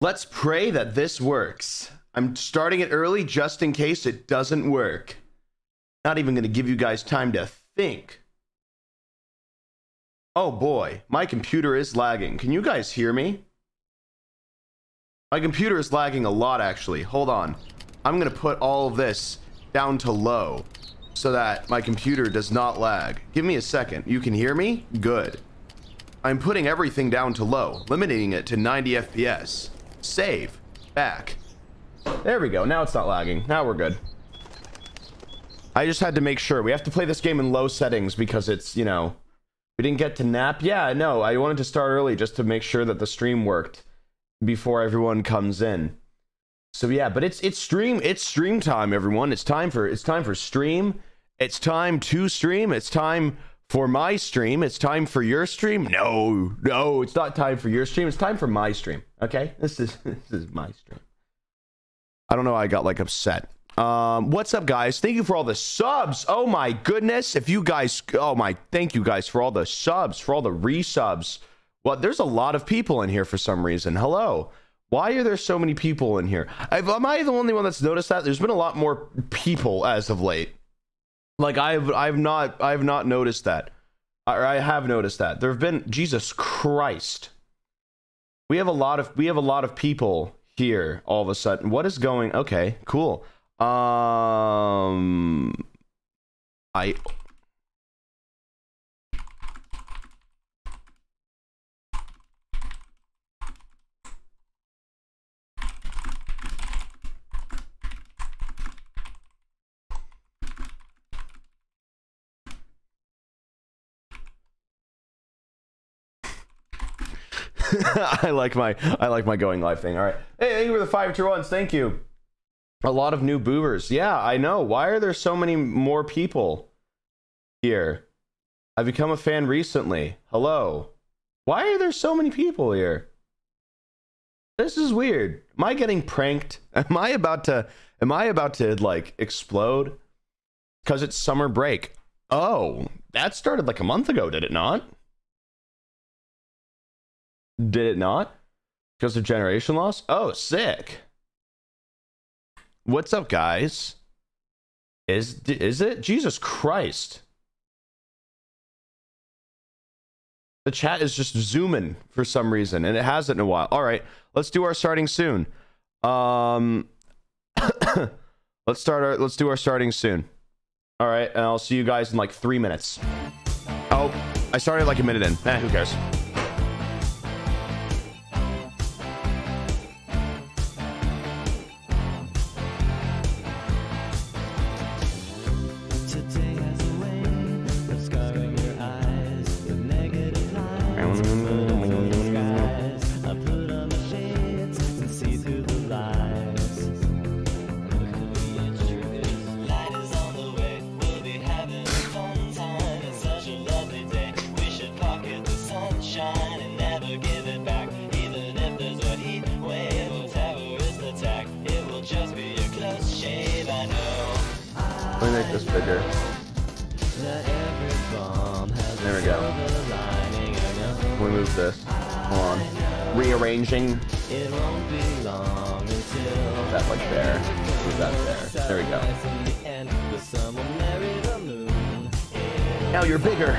Let's pray that this works. I'm starting it early just in case it doesn't work. Not even going to give you guys time to think. Oh boy, my computer is lagging. Can you guys hear me? My computer is lagging a lot actually. Hold on. I'm going to put all of this down to low so that my computer does not lag. Give me a second. You can hear me? Good. I'm putting everything down to low, limiting it to 90 FPS. Save. Back. There we go. Now it's not lagging. Now we're good. I just had to make sure. We have to play this game in low settings because it's, you know, we didn't get to nap. Yeah, no, I wanted to start early just to make sure that the stream worked before everyone comes in. So yeah, but it's it's stream it's stream time everyone. It's time for it's time for stream. It's time to stream. It's time for my stream. It's time for your stream. No, no, it's not time for your stream. It's time for my stream. Okay? This is this is my stream. I don't know I got like upset. Um, what's up, guys? Thank you for all the subs. Oh my goodness. If you guys, oh my, thank you guys for all the subs, for all the resubs. Well, there's a lot of people in here for some reason. Hello. Why are there so many people in here? I've, am I the only one that's noticed that? There's been a lot more people as of late. Like I've, I've not, I've not noticed that. Or I have noticed that. There have been, Jesus Christ. We have a lot of, we have a lot of people here all of a sudden. What is going, okay, cool. Um, I. I like my I like my going live thing. All right. Hey, thank you for the five tier ones. Thank you. A lot of new boovers. Yeah, I know. Why are there so many more people here? I've become a fan recently. Hello. Why are there so many people here? This is weird. Am I getting pranked? Am I about to am I about to like explode? Cuz it's summer break. Oh, that started like a month ago, did it not? Did it not? Because of generation loss? Oh, sick. What's up, guys? Is is it Jesus Christ? The chat is just zooming for some reason, and it hasn't in a while. All right, let's do our starting soon. Um, let's start our let's do our starting soon. All right, and I'll see you guys in like three minutes. Oh, I started like a minute in. Eh, who cares? bigger. There we go. Can we move this? Hold on. Rearranging. That much there. Move that there. There we go. Now you're bigger.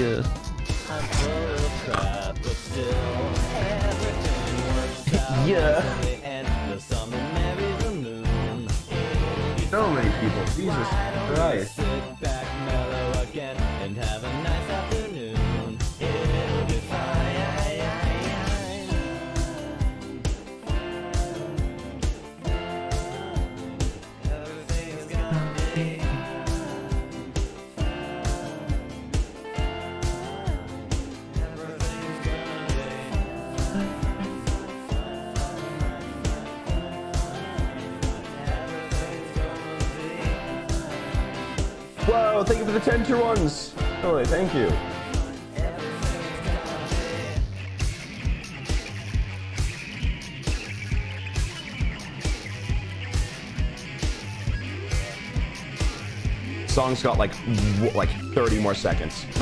good. Crap, still, yeah. So many people. Jesus Christ. Oh, thank you for the 10 tier ones. Oh, thank you. Song's got like w- like 30 more seconds.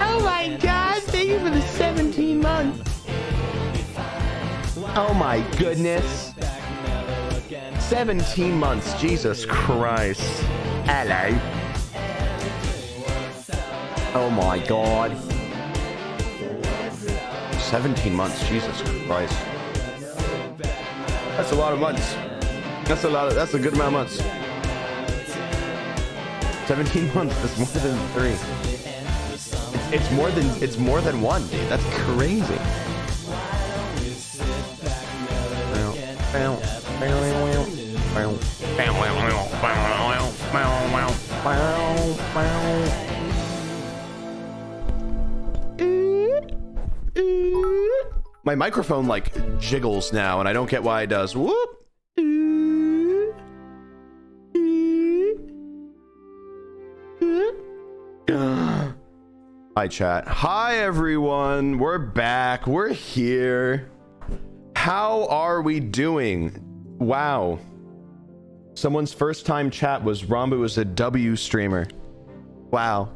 Oh my god, thank you for the 17 months. Oh my goodness. 17 months. Jesus Christ. Hello. Oh my god. 17 months. Jesus Christ. That's a lot of months. That's a lot of, that's a good amount of months. 17 months. That's more than three. It's, it's more than, it's more than one, dude. That's crazy. My microphone like jiggles now, and I don't get why it does. Whoop. Hi, chat. Hi, everyone. We're back. We're here. How are we doing? Wow. Someone's first time chat was Ranboo was a W streamer. Wow.